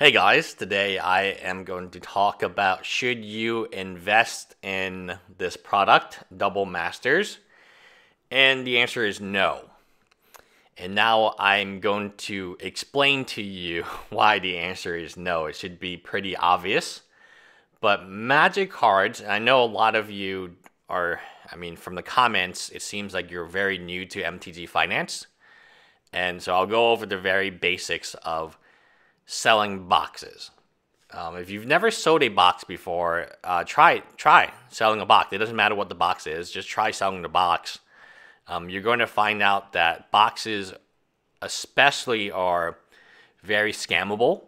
Hey guys, today I am going to talk about should you invest in this product, Double Masters? And the answer is no. And now I'm going to explain to you why the answer is no. It should be pretty obvious. But Magic cards, I know a lot of you are, I mean, from the comments, it seems like you're very new to MTG Finance. And so I'll go over the very basics of selling boxes. Um, if you've never sold a box before, uh, try try selling a box. It doesn't matter what the box is. Just try selling the box. Um, you're going to find out that boxes, especially, are very scammable.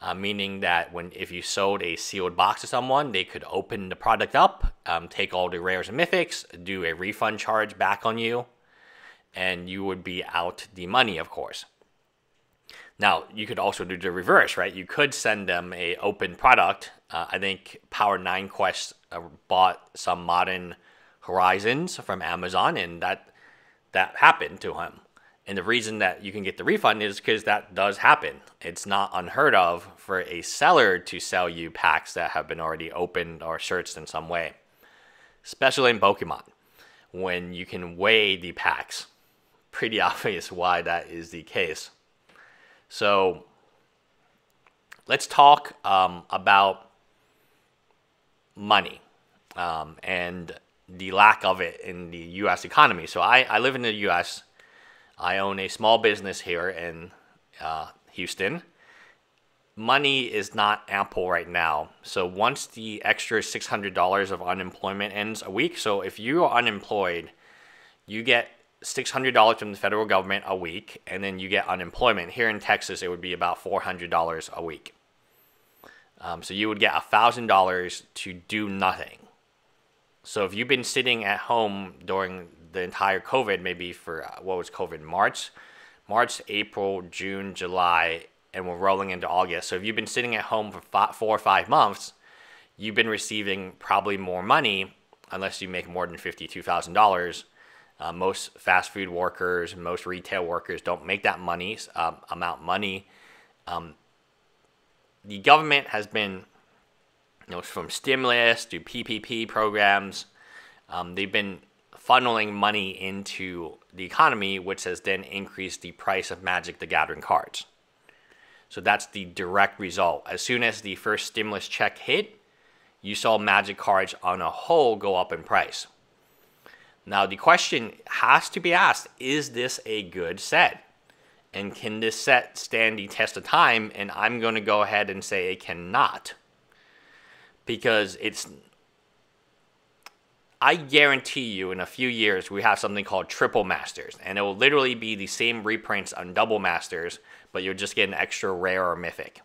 Uh, meaning that when if you sold a sealed box to someone, they could open the product up, um, take all the rares and mythics, do a refund charge back on you, and you would be out the money, of course. Now, you could also do the reverse, right? You could send them a open product. Uh, I think Power 9 Quest uh, bought some Modern Horizons from Amazon, and that that happened to him. And the reason that you can get the refund is because that does happen. It's not unheard of for a seller to sell you packs that have been already opened or searched in some way, especially in Pokemon, when you can weigh the packs. Pretty obvious why that is the case. So let's talk um, about money um, and the lack of it in the U.S. economy. So I, I live in the U.S. I own a small business here in uh, Houston. Money is not ample right now. So once the extra $600 of unemployment ends a week, so if you are unemployed, you get $600 from the federal government a week, and then you get unemployment. Here in Texas, it would be about $400 a week. Um, so you would get $1,000 to do nothing. So if you've been sitting at home during the entire COVID, maybe for uh, what was COVID, March, March, April, June, July, and we're rolling into August. So if you've been sitting at home for five, four or five months, you've been receiving probably more money, unless you make more than $52,000 uh, most fast food workers, most retail workers don't make that money um, amount money. Um, the government has been, you know, from stimulus to PPP programs, um, they've been funneling money into the economy, which has then increased the price of Magic the Gathering cards. So that's the direct result. As soon as the first stimulus check hit, you saw Magic cards on a whole go up in price. Now, the question has to be asked is this a good set? And can this set stand the test of time? And I'm going to go ahead and say it cannot. Because it's. I guarantee you in a few years we have something called triple masters. And it will literally be the same reprints on double masters, but you'll just get an extra rare or mythic.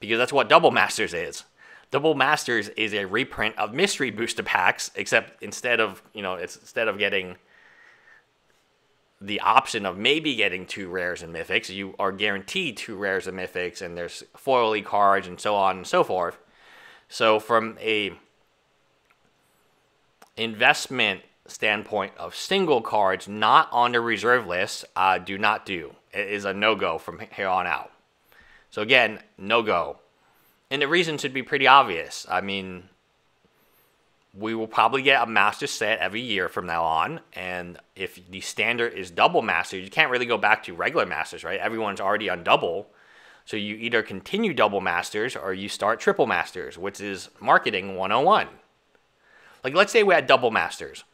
Because that's what double masters is. Double Masters is a reprint of mystery booster packs, except instead of you know it's instead of getting the option of maybe getting two rares and mythics, you are guaranteed two rares and mythics, and there's foily cards and so on and so forth. So from a investment standpoint of single cards not on the reserve list, uh, do not do. It is a no go from here on out. So again, no go. And the reason should be pretty obvious. I mean, we will probably get a master set every year from now on. And if the standard is double master, you can't really go back to regular masters, right? Everyone's already on double. So you either continue double masters or you start triple masters, which is marketing 101. Like, let's say we had double masters,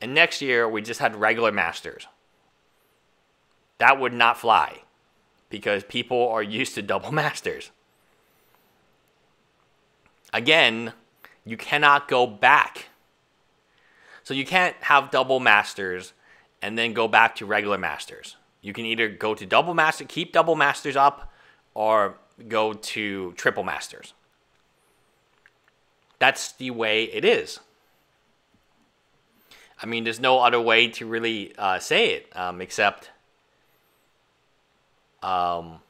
and next year we just had regular masters. That would not fly because people are used to double masters. Again, you cannot go back. So you can't have double masters and then go back to regular masters. You can either go to double master, keep double masters up, or go to triple masters. That's the way it is. I mean, there's no other way to really uh, say it um, except um,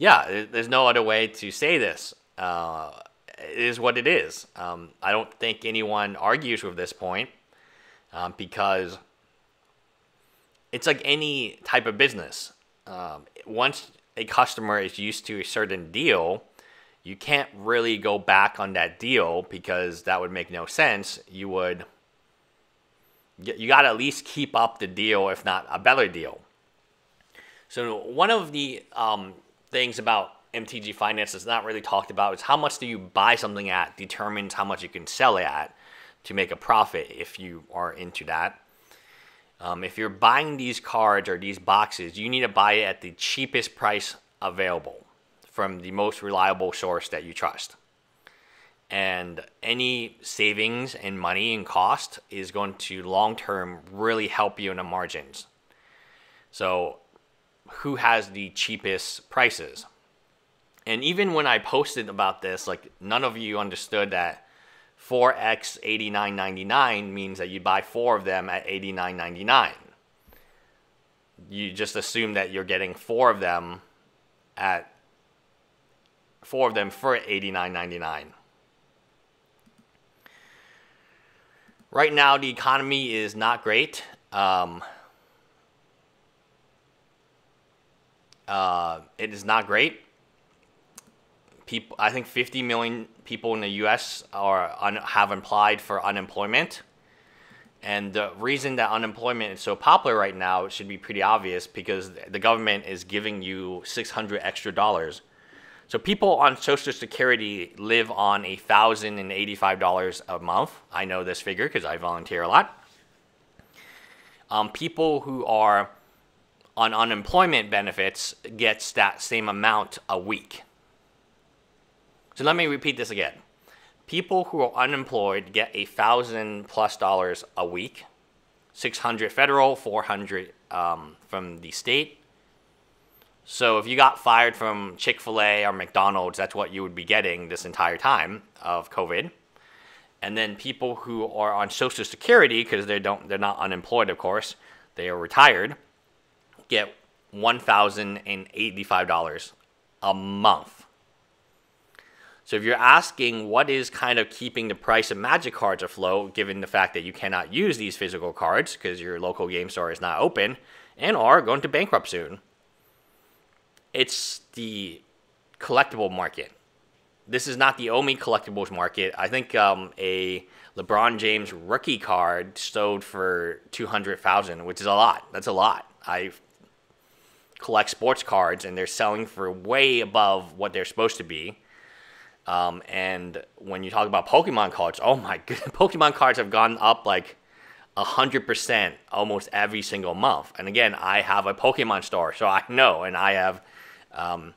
yeah, there's no other way to say this. Uh, it is what it is. Um, I don't think anyone argues with this point um, because it's like any type of business. um, once a customer is used to a certain deal, you can't really go back on that deal because that would make no sense. You would you got to at least keep up the deal, if not a better deal. So one of the um, things about MTG Finance that's not really talked about is how much do you buy something at determines how much you can sell it at to make a profit if you are into that. Um, if you're buying these cards or these boxes, you need to buy it at the cheapest price available from the most reliable source that you trust. And any savings in money and cost is going to long term really help you in the margins. So, who has the cheapest prices? And even when I posted about this, like none of you understood that 4x 89.99 means that you buy four of them at 89.99. You just assume that you're getting four of them at four of them for 89.99. Right now, the economy is not great. Um, uh, it is not great people, I think 50 million people in the U.S. are un, have applied for unemployment, and the reason that unemployment is so popular right now should be pretty obvious because the government is giving you 600 extra dollars. So people on Social Security live on a thousand and eighty-five dollars a month. I know this figure because I volunteer a lot. Um, people who are on unemployment benefits gets that same amount a week. So let me repeat this again. People who are unemployed get a thousand plus dollars a week, 600 federal, 400 um, from the state. So if you got fired from Chick fil A or McDonald's, that's what you would be getting this entire time of COVID. And then people who are on Social Security, because they don't they're not unemployed, of course, they are retired, get one thousand and eighty-five dollars a month. So if you're asking what is kind of keeping the price of Magic cards afloat, given the fact that you cannot use these physical cards because your local game store is not open and are going to bankrupt soon, it's the collectible market. This is not the only collectibles market. I think um, a LeBron James rookie card sold for two hundred thousand, which is a lot. That's a lot. I collect sports cards, and they're selling for way above what they're supposed to be. Um, and when you talk about Pokemon cards, oh my god, Pokemon cards have gone up like hundred percent almost every single month. And again, I have a Pokemon store, so I know, and I have um,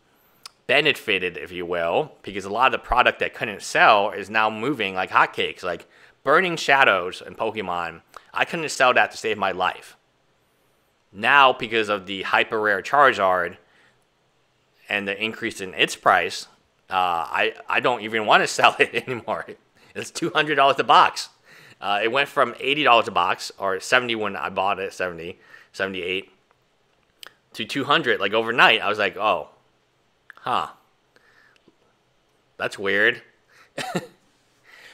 benefited, if you will, because a lot of the product that couldn't sell is now moving like hotcakes. Like Burning Shadows and Pokemon, I couldn't sell that to save my life. Now, because of the hyper rare Charizard and the increase in its price, uh, I I don't even want to sell it anymore. It's two hundred dollars a box. Uh, it went from eighty dollars a box or seventy when I bought it 70, 78 to two hundred like overnight. I was like, oh, huh, that's weird.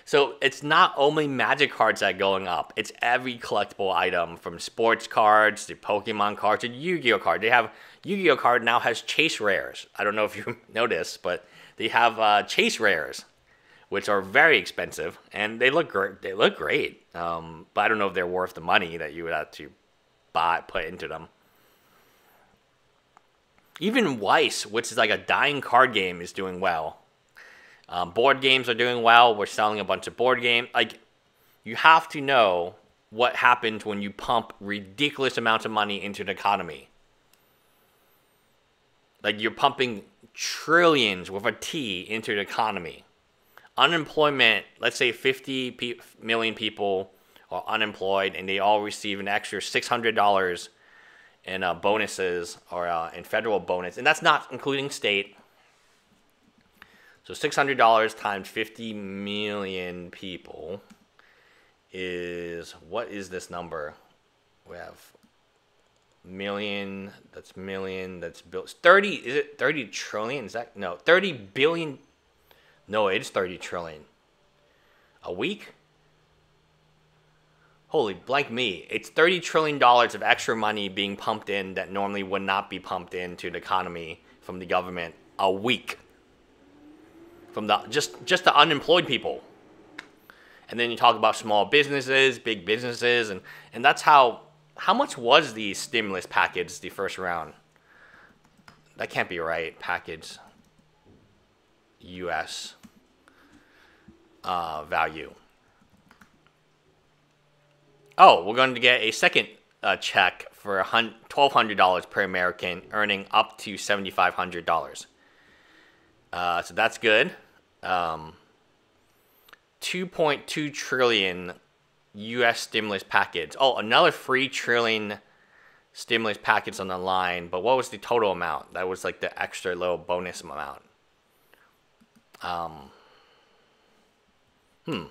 so it's not only magic cards that are going up; it's every collectible item from sports cards to Pokemon cards to Yu-Gi-Oh card. They have Yu-Gi-Oh card now has chase rares. I don't know if you noticed, but they have uh, chase rares, which are very expensive, and they look great. They look great, um, but I don't know if they're worth the money that you would have to buy put into them. Even Weiss, which is like a dying card game, is doing well. Um, board games are doing well. We're selling a bunch of board games. Like, you have to know what happens when you pump ridiculous amounts of money into the economy. Like, you're pumping trillions with a T into the economy. Unemployment, let's say 50 pe- million people are unemployed and they all receive an extra $600 in uh, bonuses or uh, in federal bonus, and that's not including state. So $600 times 50 million people is what is this number? We have million. That's million. That's bill. Thirty. Is it thirty trillion? Is that no? Thirty billion. No, it's thirty trillion. A week. Holy blank me. It's $30 trillion of extra money being pumped in that normally would not be pumped into the economy from the government a week. From the just just the unemployed people. And then you talk about small businesses, big businesses, and, and that's how how much was the stimulus package the first round? That can't be right. Package US uh, value. Oh, we're going to get a second uh, check for $1,200 per American, earning up to $7,500. Uh, so that's good. Um, 2.2 trillion U.S. stimulus package. Oh, another three trillion stimulus package on the line. But what was the total amount? That was like the extra little bonus amount. Um. Hmm.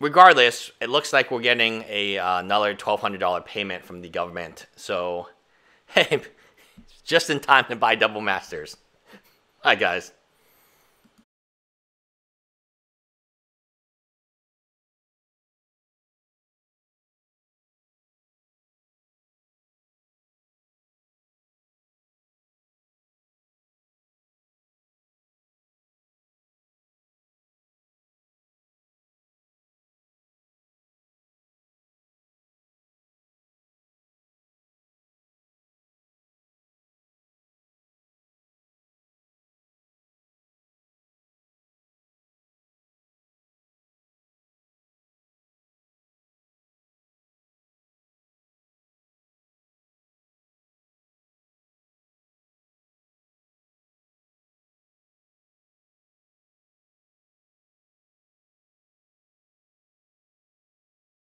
regardless, it looks like we're getting a uh, another twelve hundred dollar payment from the government. So, hey, just in time to buy double masters. Hi guys.